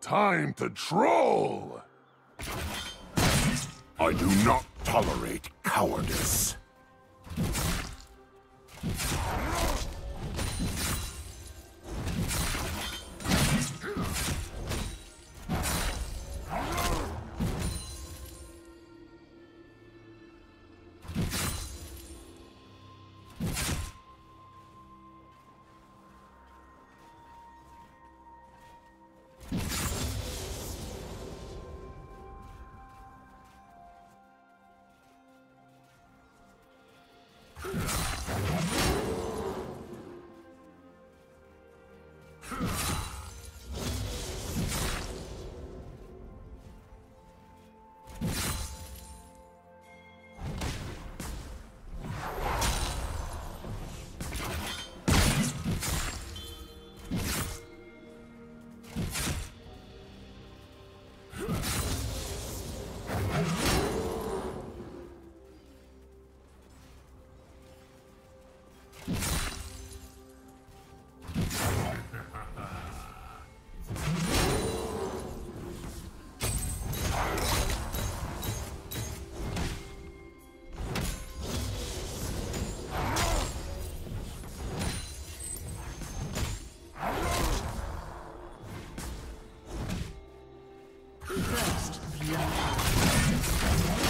Time to troll! I do not tolerate cowardice. First blood.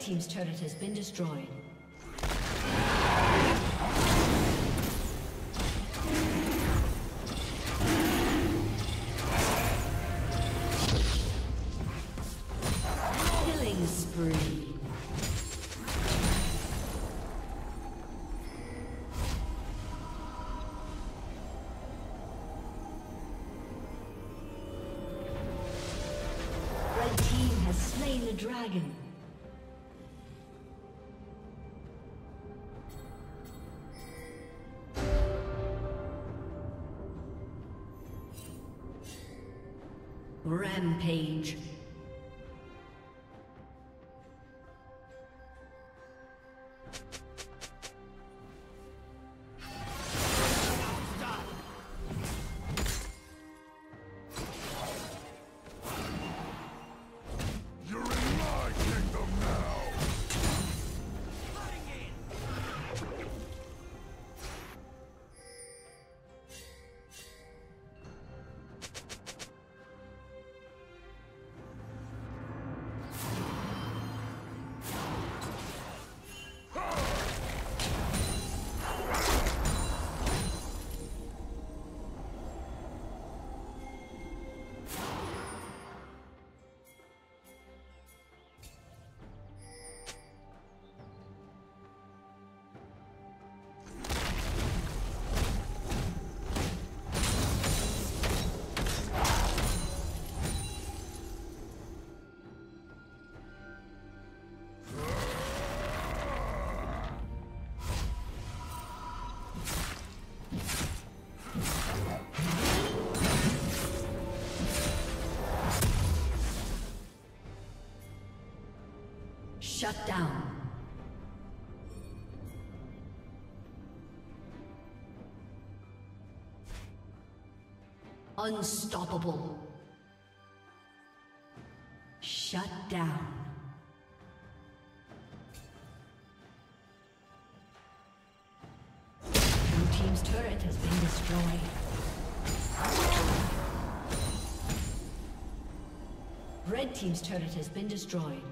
Red Team's turret has been destroyed. Killing spree. Red team has slain the dragon. Rampage. Shut down. Unstoppable. Shut down. Blue Team's turret has been destroyed. Red Team's turret has been destroyed.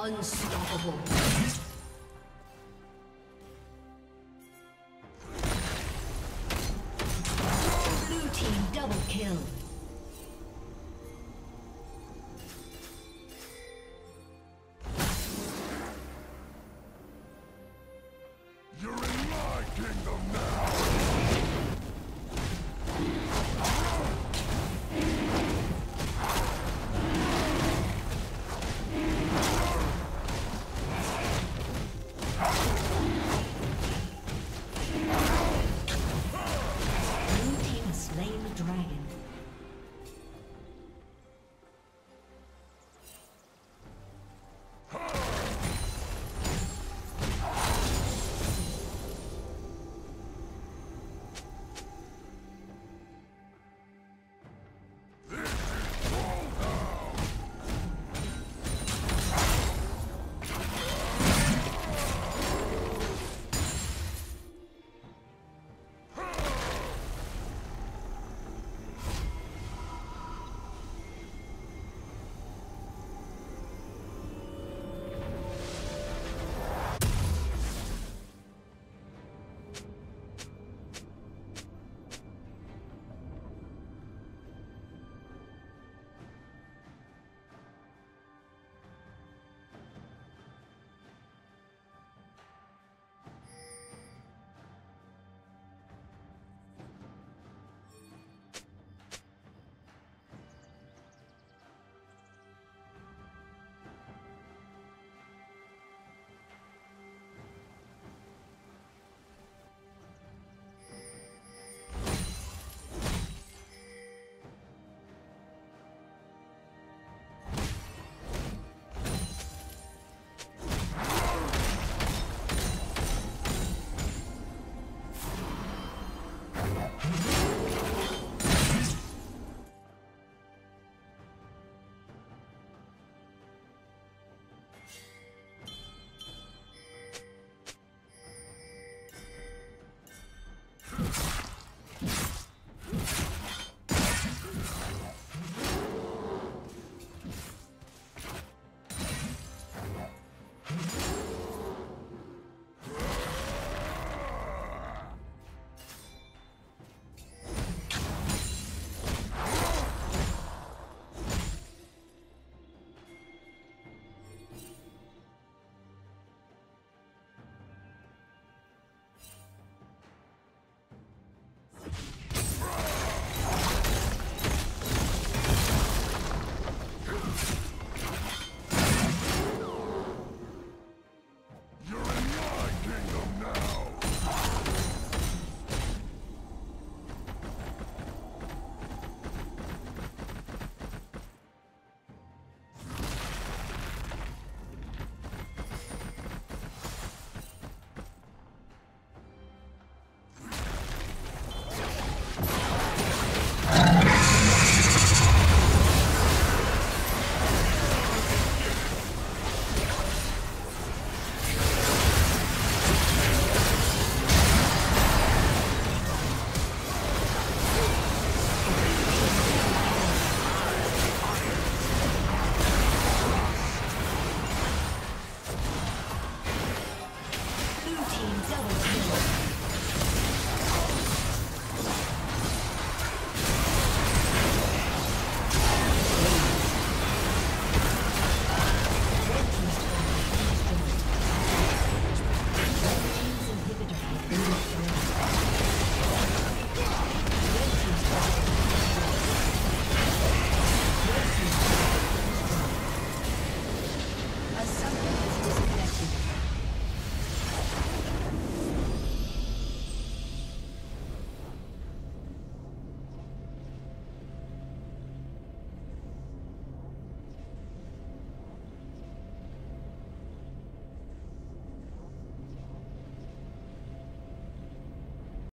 Unstoppable.